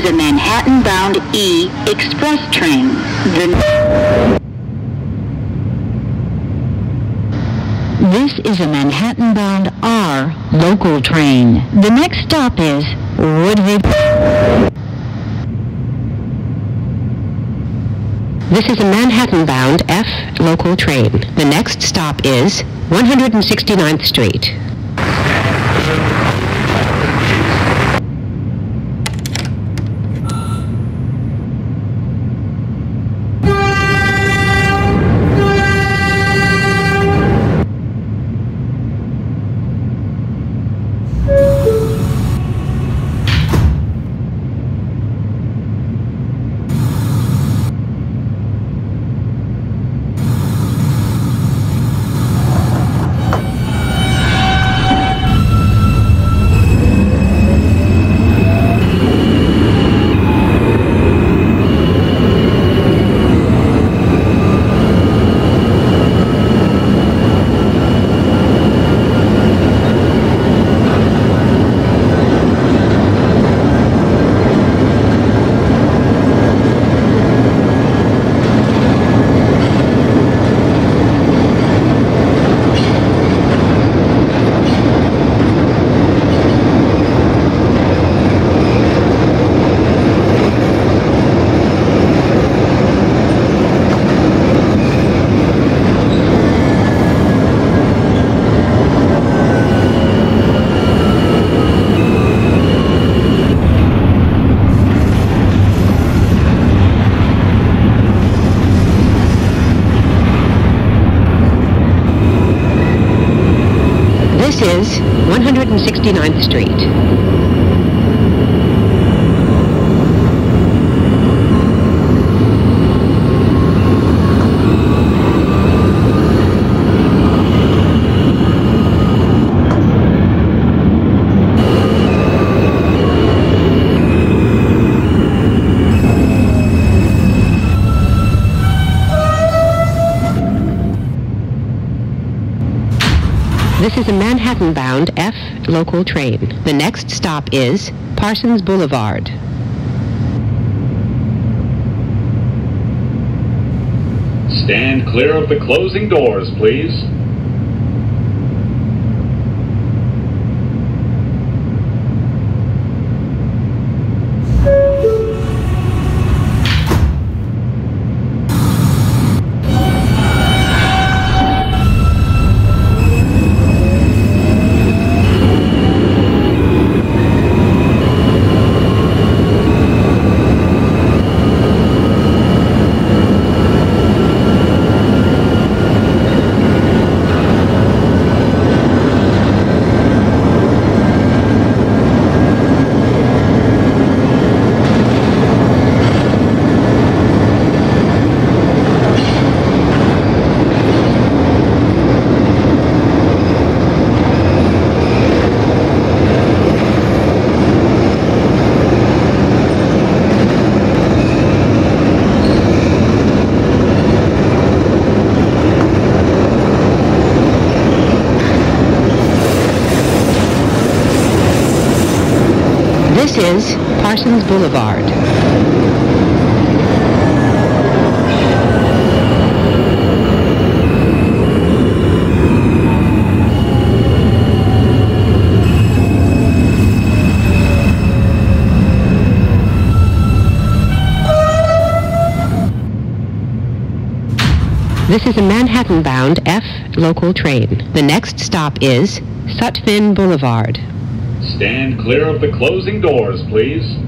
Is a Manhattan-bound E express train. The This is a Manhattan-bound R local train. The next stop is Woodville. This is a Manhattan-bound F local train. The next stop is 169th Street. This is 169th Street. This is a Manhattan-bound local train. The next stop is Parsons Boulevard. Stand clear of the closing doors, please. This is Parsons Boulevard. This is a Manhattan-bound F local train. The next stop is Sutphin Boulevard. Stand clear of the closing doors, please.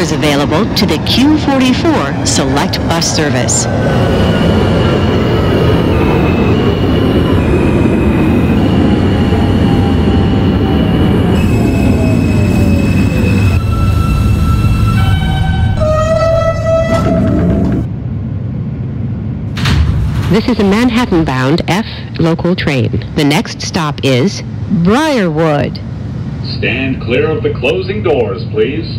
Is available to the Q44 Select Bus Service. This is a Manhattan-bound F local train. The next stop is Briarwood. Stand clear of the closing doors, please.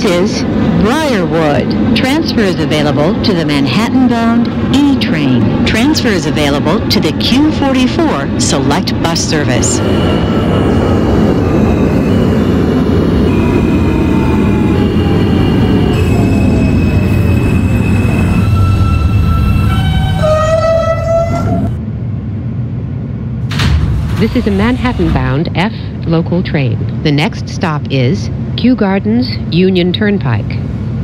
This is Briarwood. Transfer is available to the Manhattan-bound E train. Transfer is available to the Q44 Select Bus Service. This is a Manhattan-bound F local train. The next stop is Kew Gardens Union Turnpike.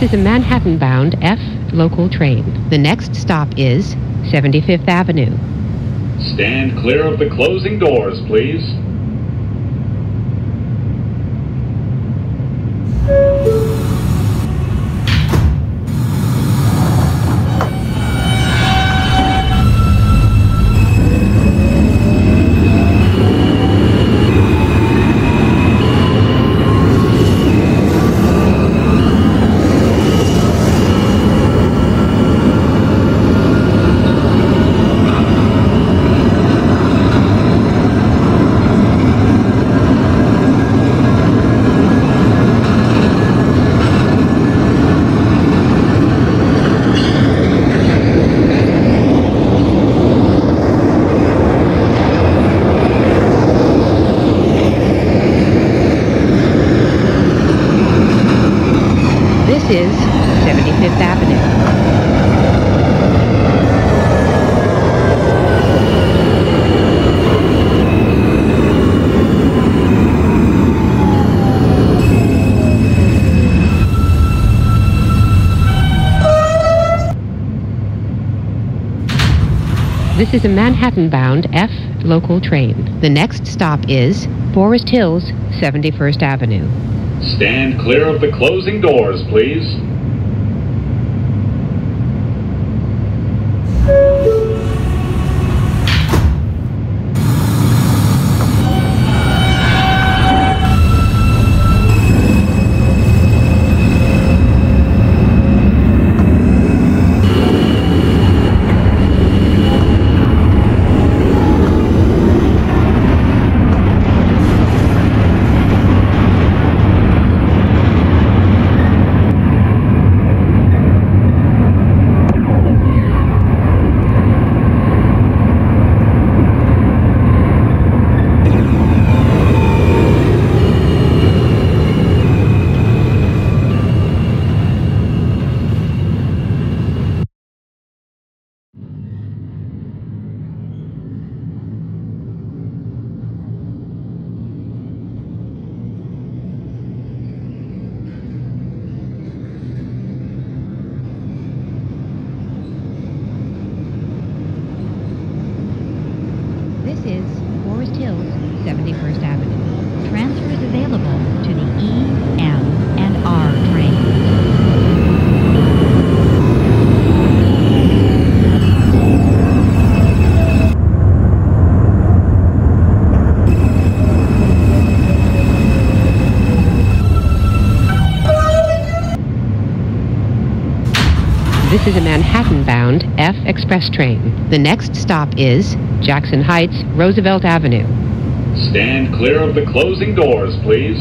This is a Manhattan-bound F local train. The next stop is 75th Avenue. Stand clear of the closing doors, please. This is a Manhattan-bound F local train. The next stop is Forest Hills, 71st Avenue. Stand clear of the closing doors, please. Is a Manhattan-bound F Express train. The next stop is Jackson Heights, Roosevelt Avenue. Stand clear of the closing doors, please.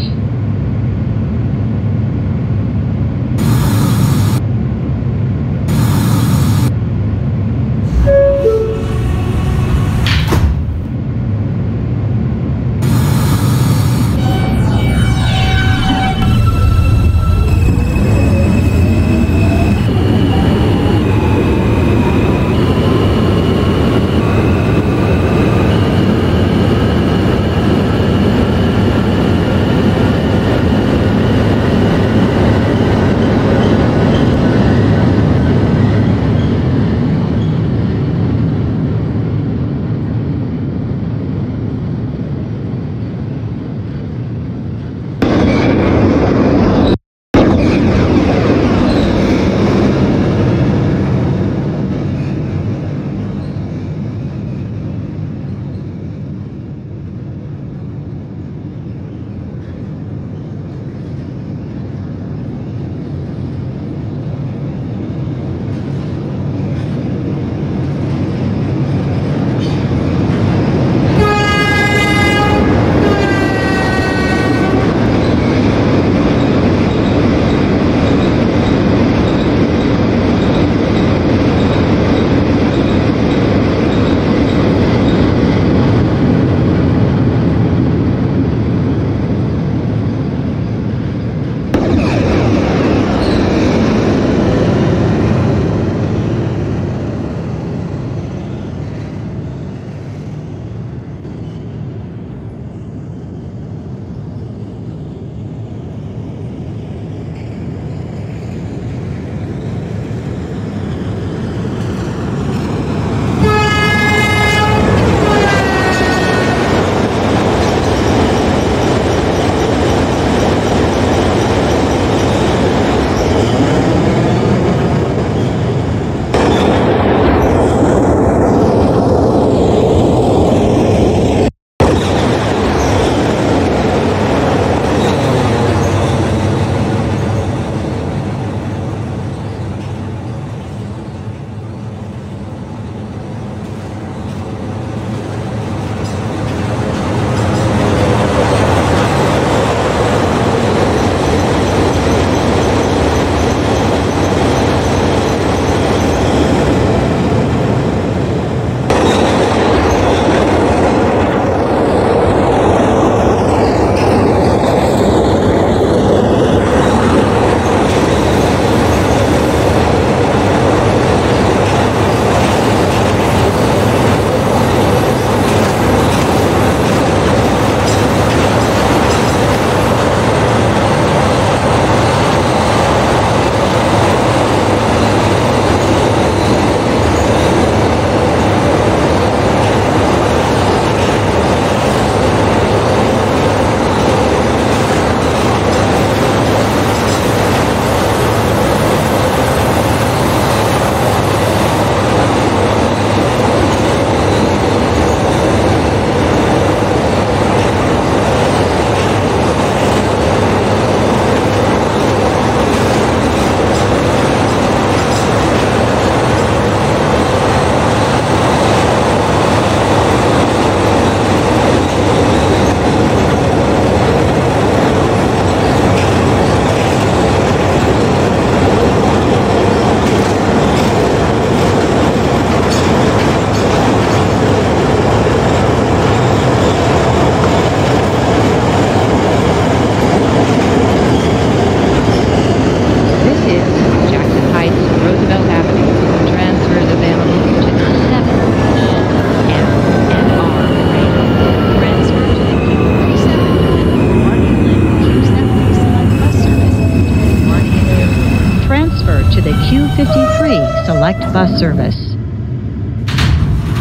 Bus service.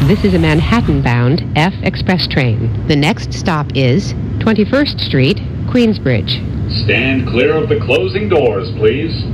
This is a Manhattan-bound F Express train. The next stop is 21st Street, Queensbridge. Stand clear of the closing doors, please.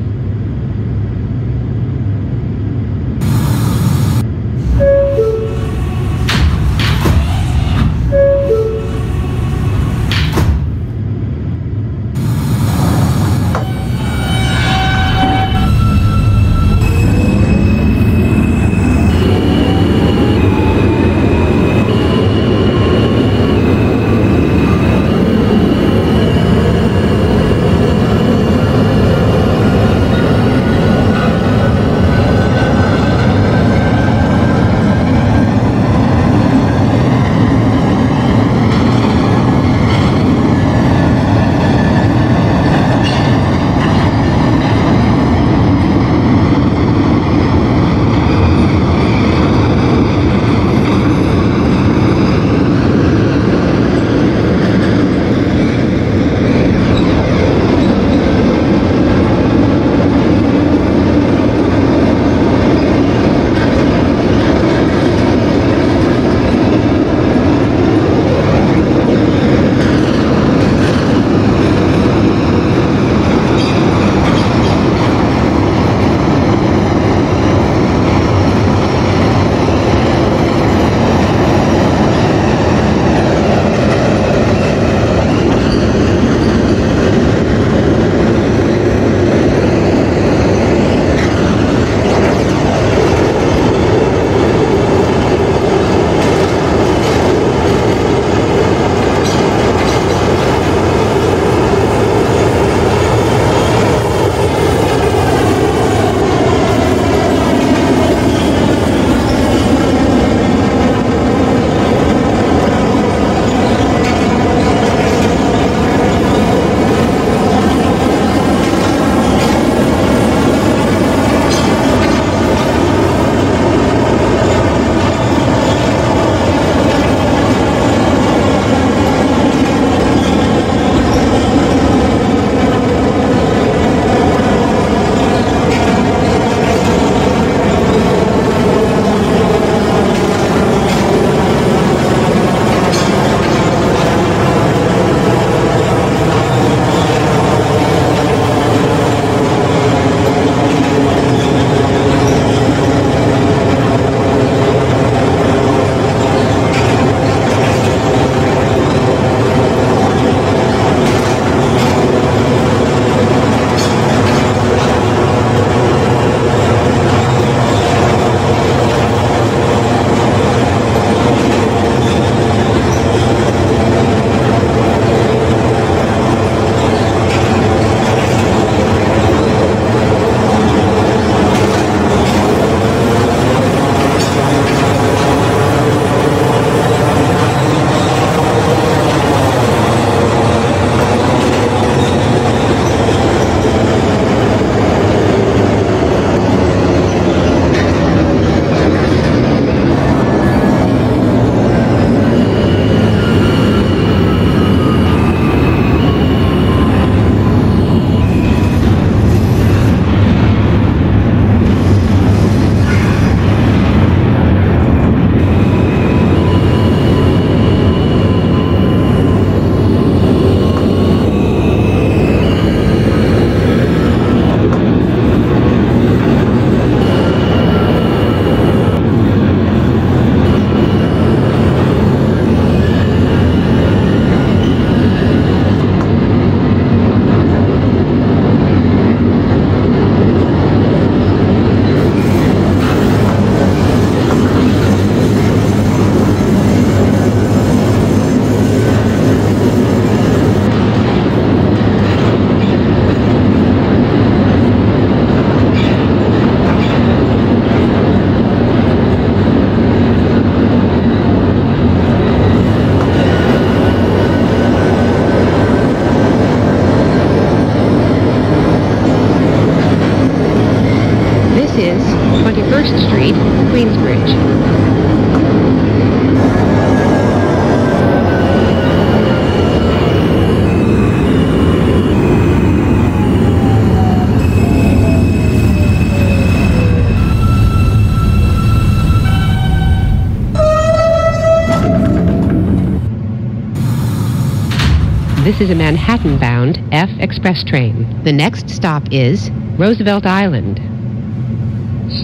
This is a Manhattan-bound F Express train. The next stop is Roosevelt Island.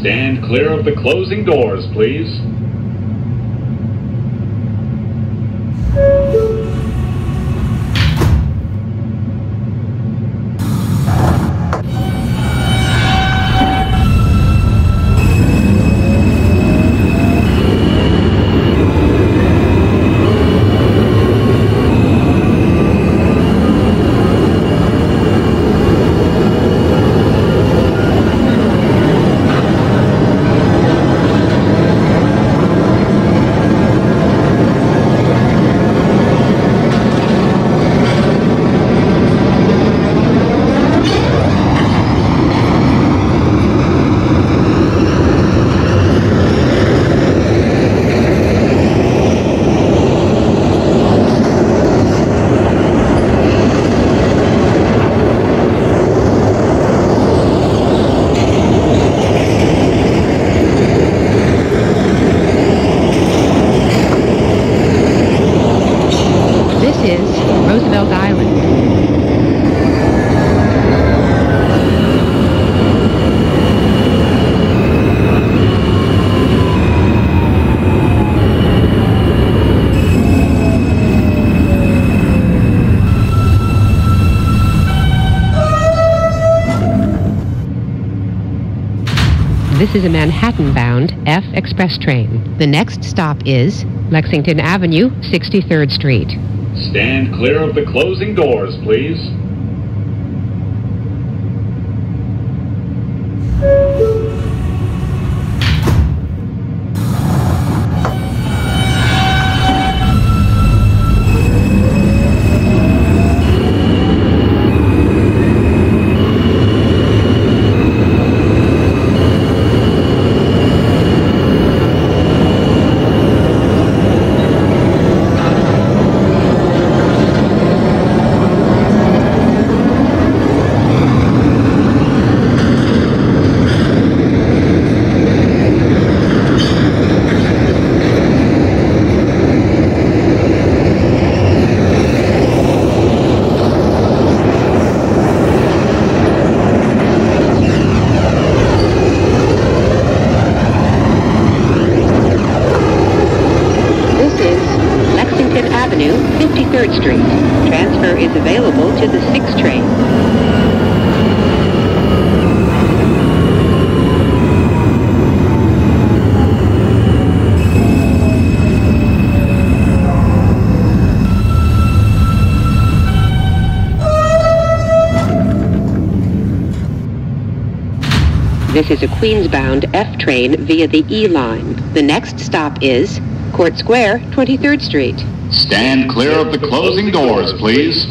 Stand clear of the closing doors, please. This is Roosevelt Island. This is a Manhattan-bound F Express train. The next stop is Lexington Avenue, 63rd Street. Stand clear of the closing doors, please. This is Lexington Avenue, 53rd Street. Transfer is available to the 6 train. This is a Queens-bound F train via the E line. The next stop is Court Square, 23rd Street. Stand clear of the closing doors, please.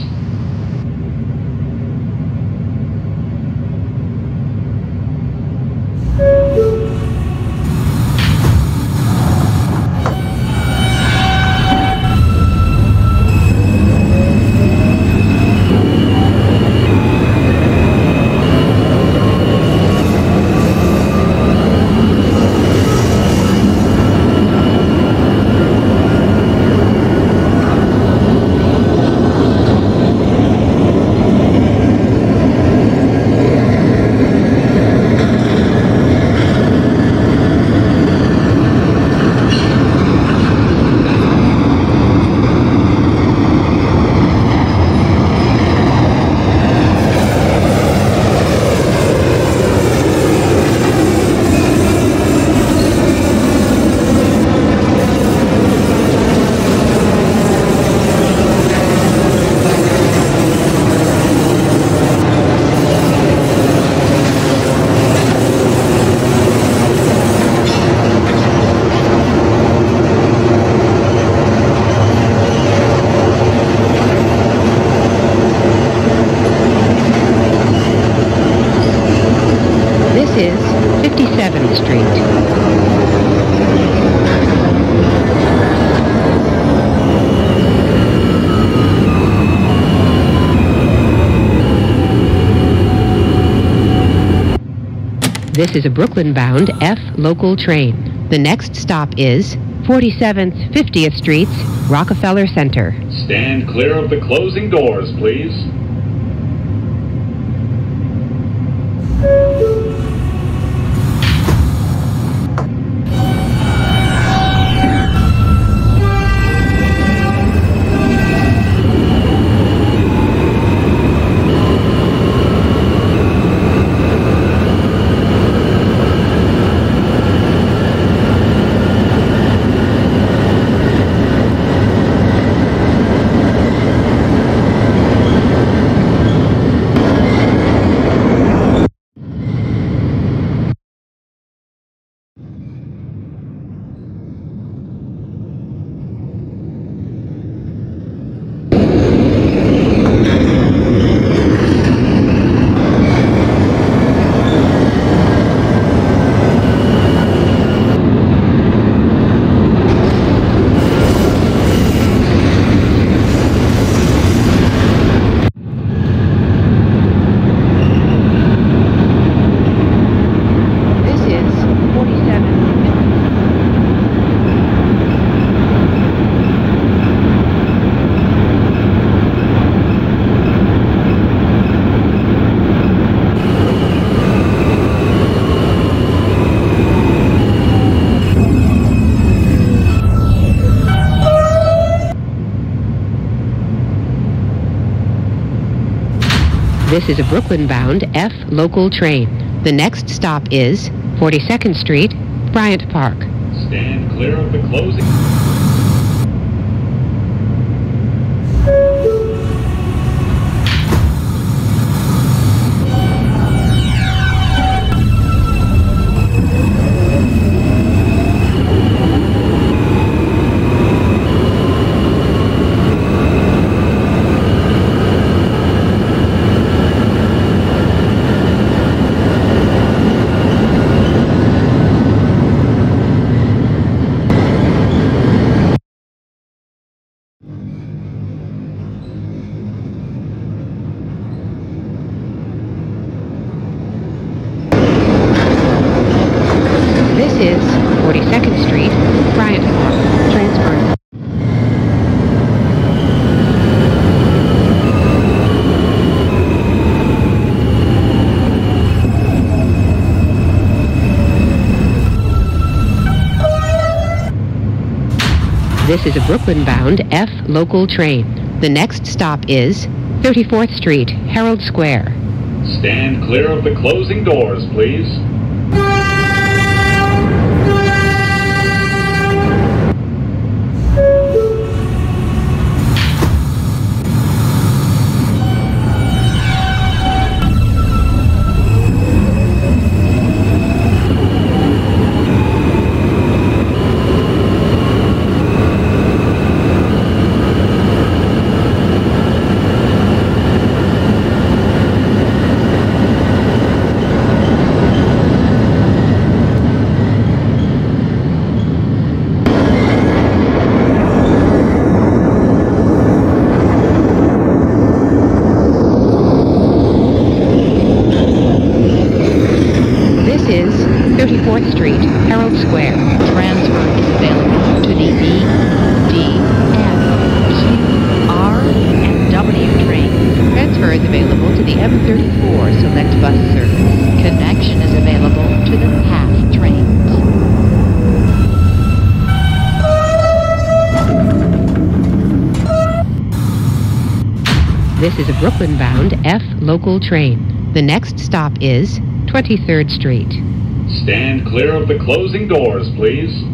This is 57th Street. This is a Brooklyn-bound F local train. The next stop is 47th 50th Streets, Rockefeller Center. Stand clear of the closing doors, please. This is 47 Milton. This is a Brooklyn bound F local train. The next stop is 42nd Street, Bryant Park. Stand clear of the closing. Is 42nd Street, Bryant Park. Transfer. This is a Brooklyn bound F local train. The next stop is 34th Street, Herald Square. Stand clear of the closing doors, please. Local train. The next stop is 23rd Street. Stand clear of the closing doors, please.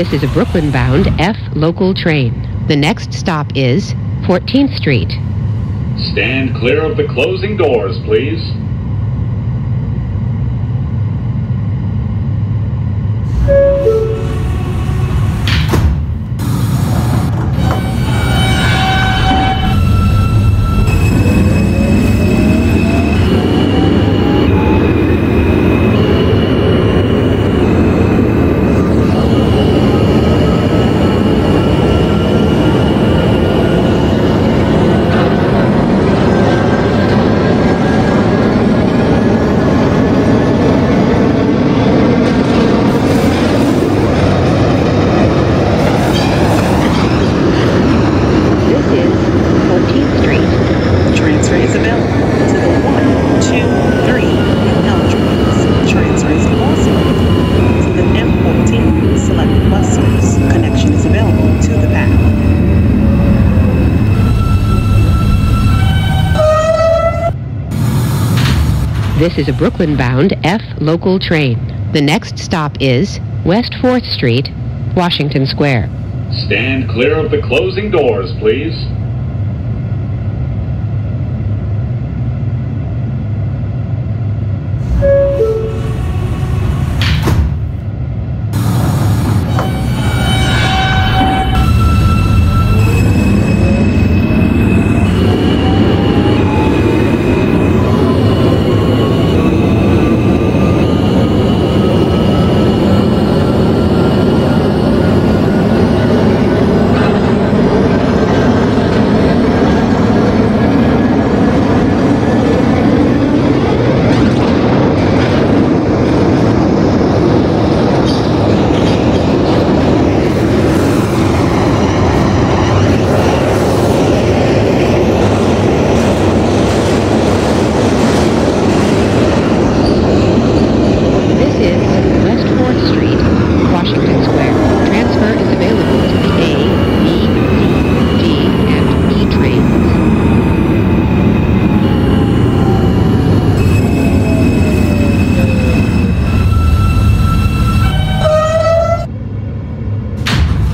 This is a Brooklyn-bound F local train. The next stop is 14th Street. Stand clear of the closing doors, please. Transfer is available to the 1, 2, 3, and L trains. Transfer is also available to the M14 select bus service. Connection is available to the path. This is a Brooklyn-bound F local train. The next stop is West 4th Street, Washington Square. Stand clear of the closing doors, please.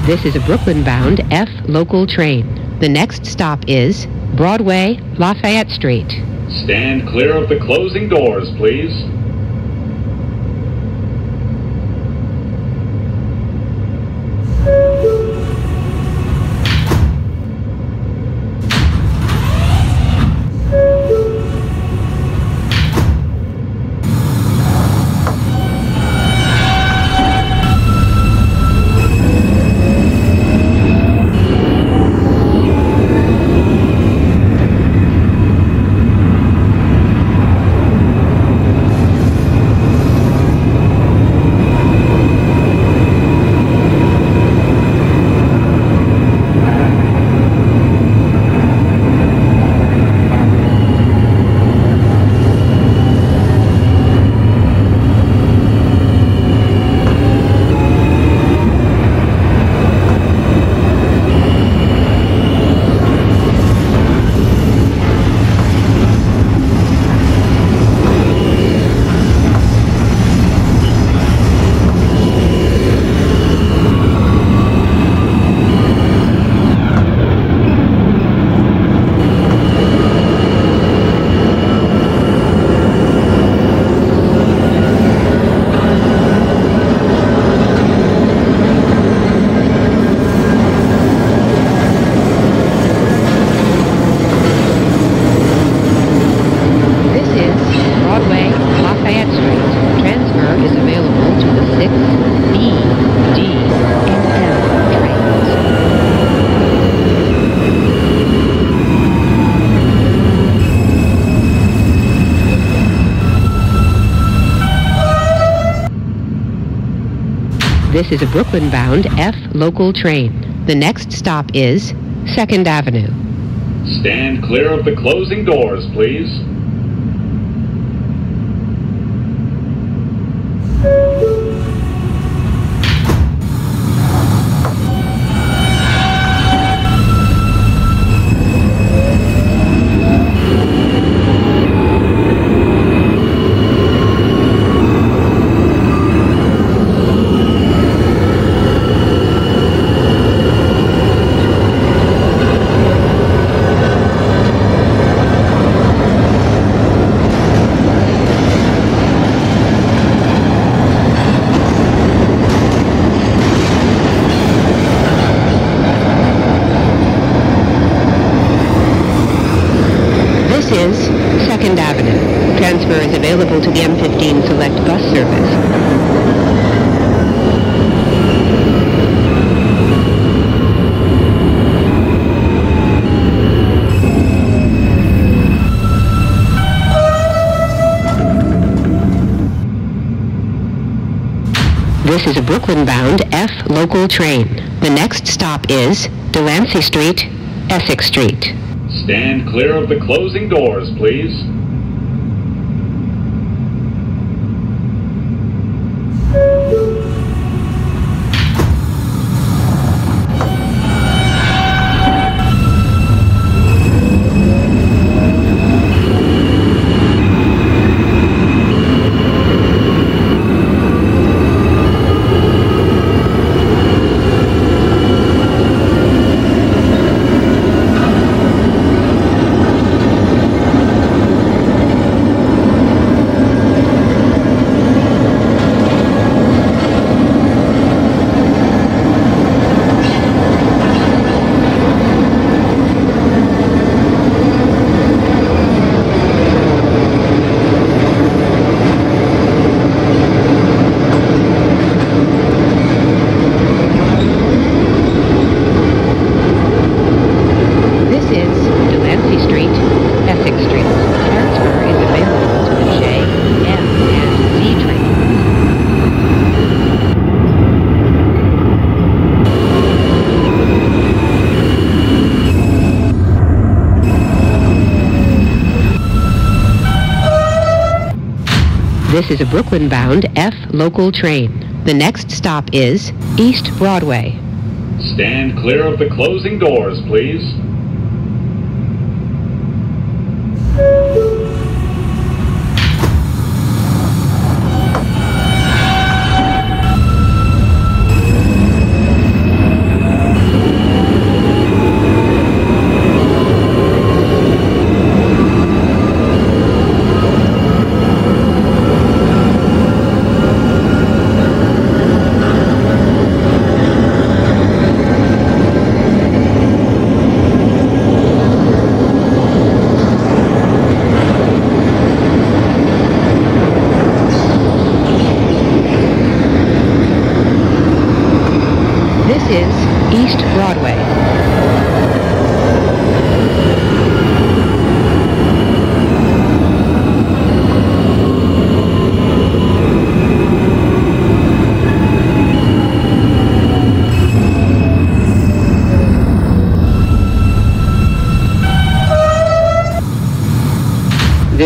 This is a Brooklyn-bound F local train. The next stop is Broadway, Lafayette Street. Stand clear of the closing doors, please. This is a Brooklyn-bound F local train. The next stop is 2nd Avenue. Stand clear of the closing doors, please. Brooklyn-bound F local train. The next stop is Delancey Street, Essex Street. Stand clear of the closing doors, please. This is Delancey Street, Essex Street. Transfer is available to the J, M, and Z trains. This is a Brooklyn-bound F local train. The next stop is East Broadway. Stand clear of the closing doors, please.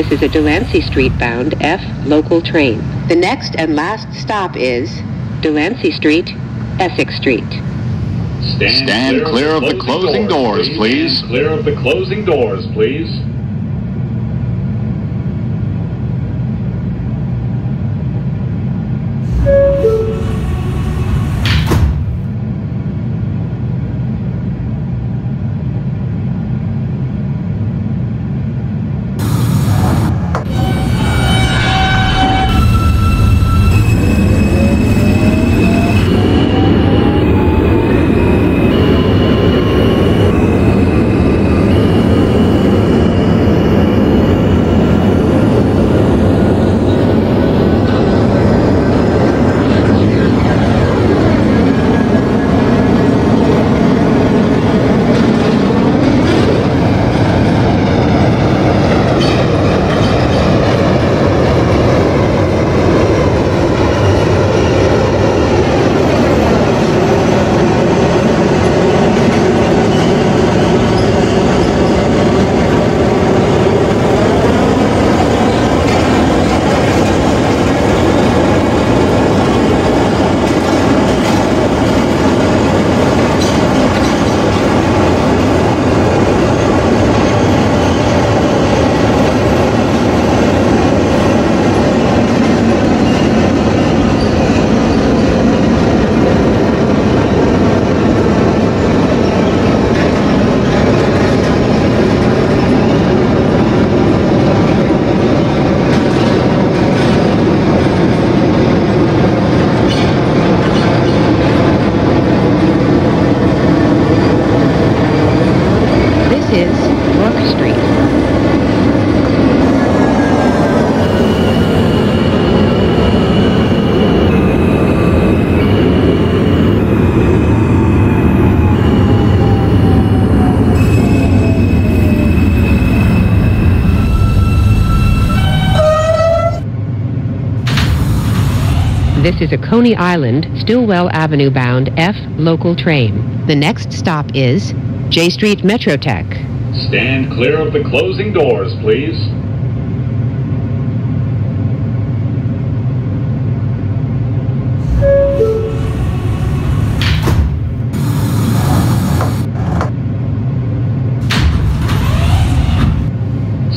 This is a Delancey Street bound F local train. The next and last stop is Delancey Street, Essex Street. Stand, Stand clear of the closing doors, please. Stand clear of the closing doors, please. This is a Coney Island, Stillwell Avenue bound F local train. The next stop is Jay Street Metrotech. Stand clear of the closing doors, please.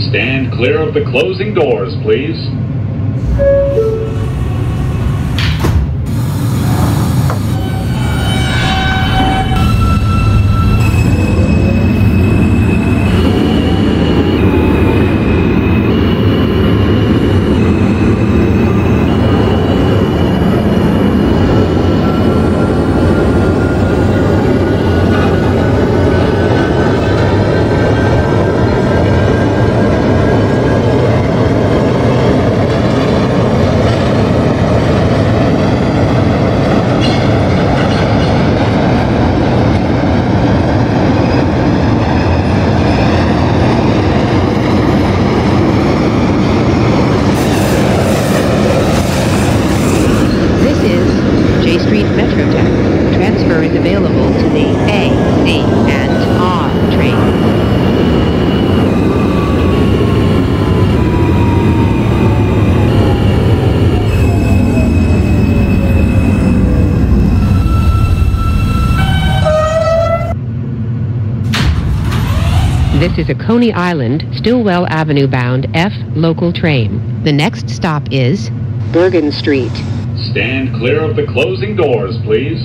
Stand clear of the closing doors, please. This is Jay Street Metrotech. Transfer is available to the A, C, and R trains. This is a Coney Island, Stillwell Avenue bound F local train. The next stop is Bergen Street. Stand clear of the closing doors, please.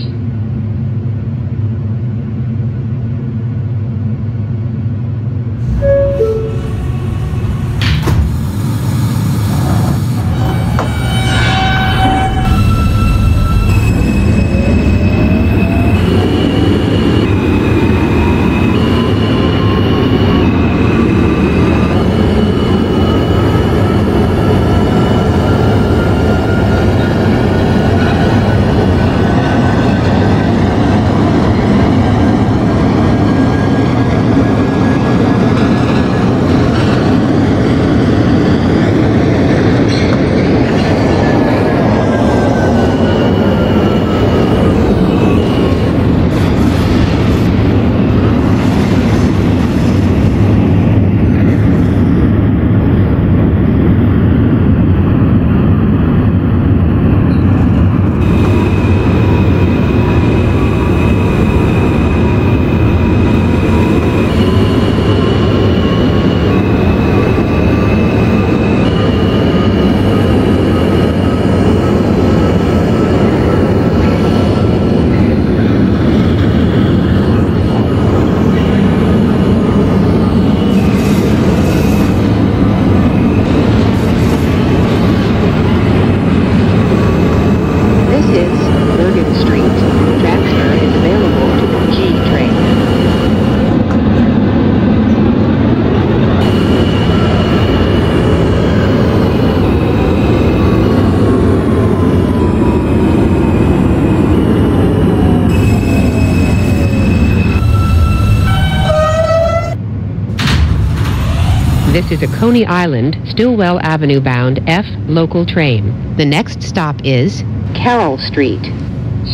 This is a Coney Island, Stillwell Avenue bound F local train. The next stop is Carroll Street.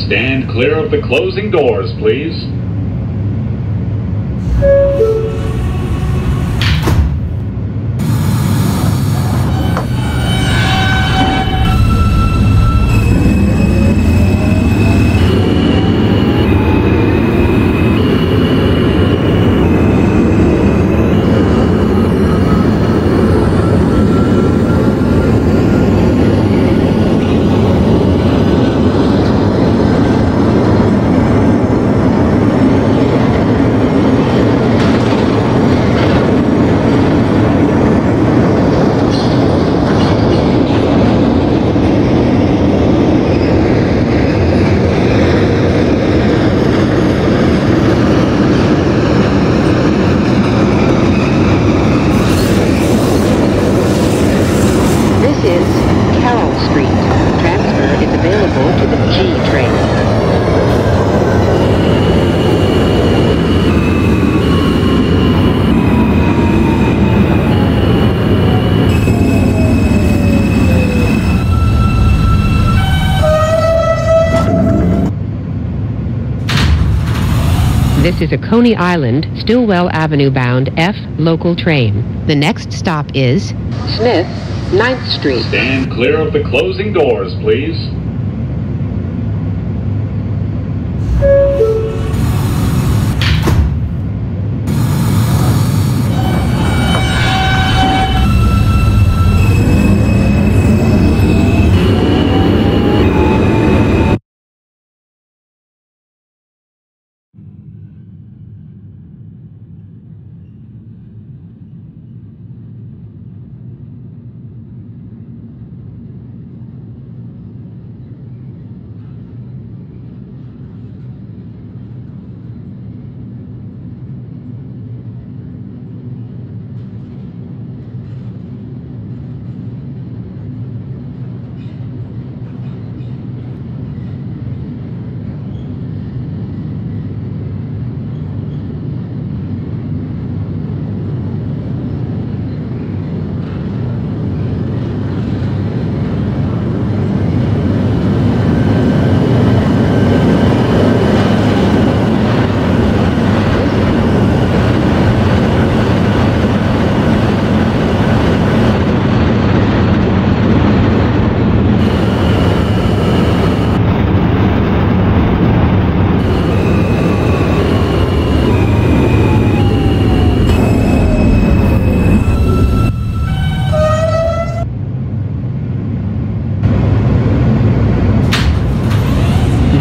Stand clear of the closing doors, please. Is a Coney Island, Stillwell Avenue bound F local train. The next stop is Smith, 9th Street. Stand clear of the closing doors, please.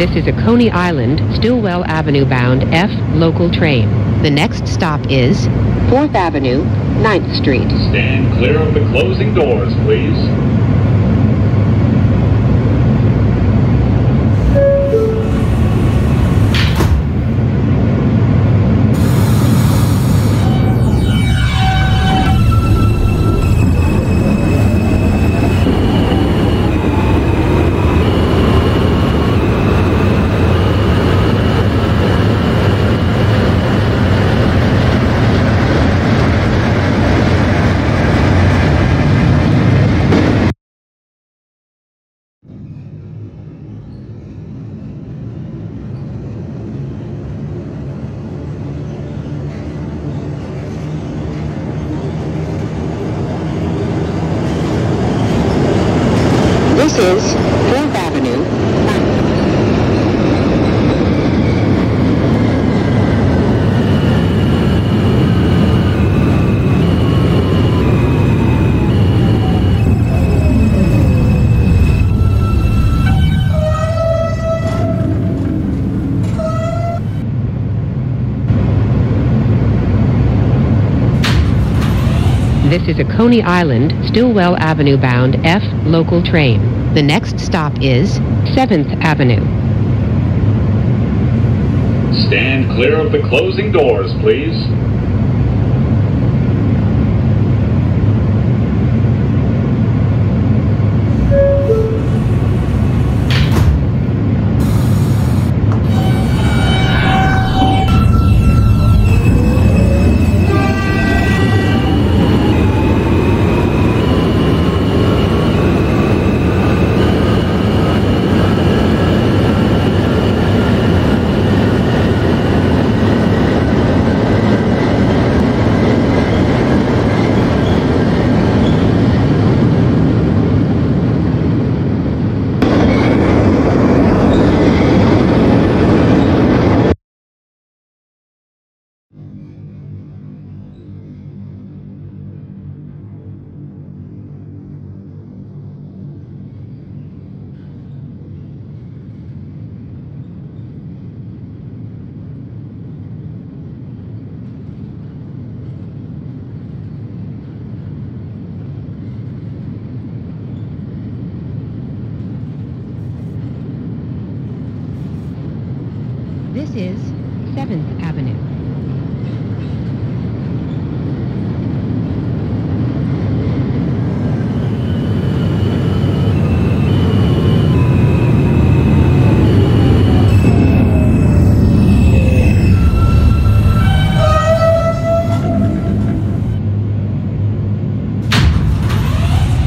This is a Coney Island, Stillwell Avenue bound F local train. The next stop is 4th Avenue, 9th Street. Stand clear of the closing doors, please. Is a Coney Island, Stillwell Avenue bound F local train. The next stop is 7th Avenue. Stand clear of the closing doors, please.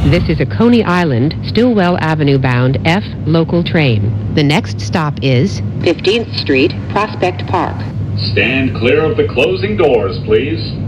This is a Coney Island, Stillwell Avenue bound F local train. The next stop is 15th Street, Prospect Park. Stand clear of the closing doors, please.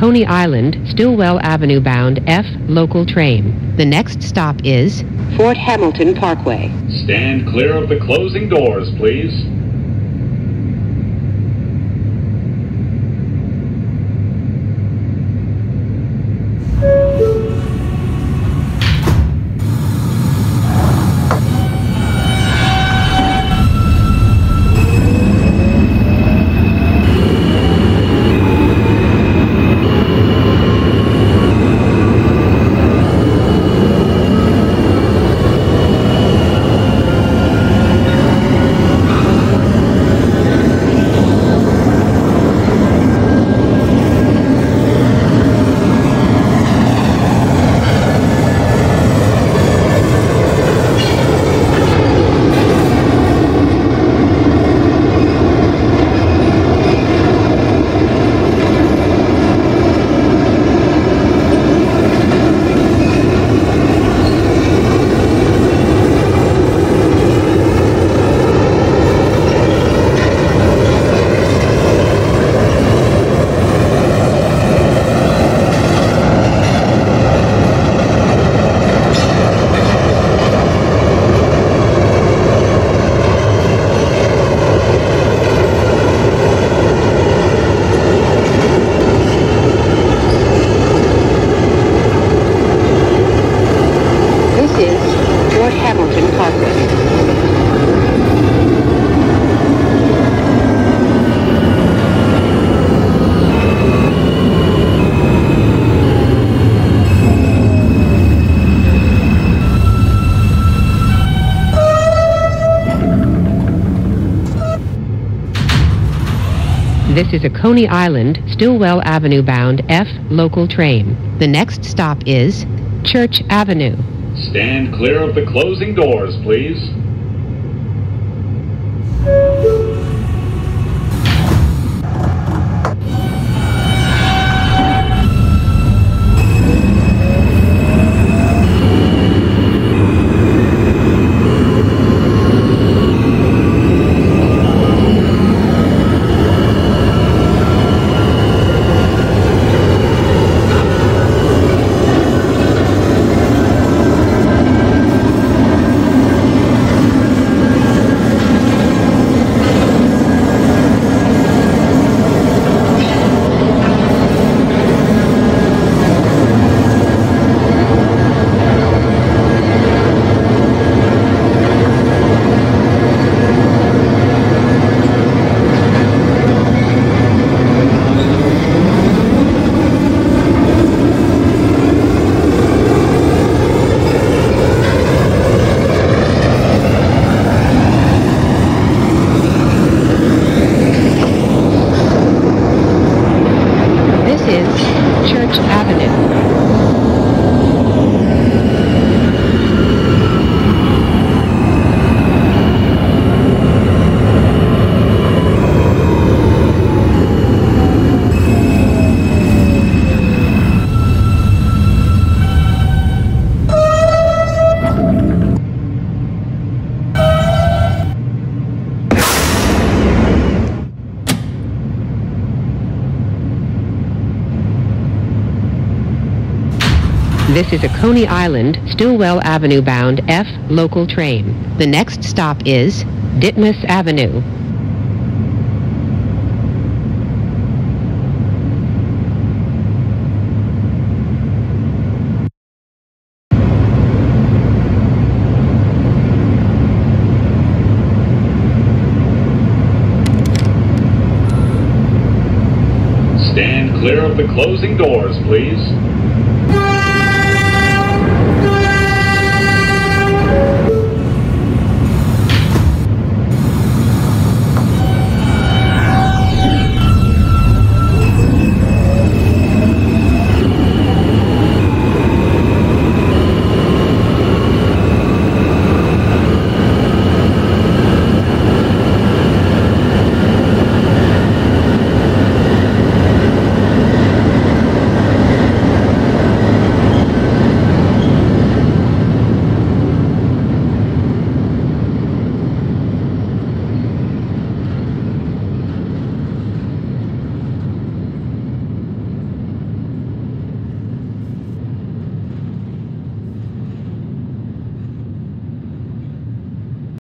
Coney Island, Stillwell Avenue bound F local train. The next stop is Fort Hamilton Parkway. Stand clear of the closing doors, please. This is Fort Hamilton Parkway. This is a Coney Island, Stillwell Avenue bound F local train. The next stop is Church Avenue. Stand clear of the closing doors, please. Church Avenue. This is a Coney Island, Stillwell Avenue bound F local train. The next stop is Ditmas Avenue. Stand clear of the closing doors, please.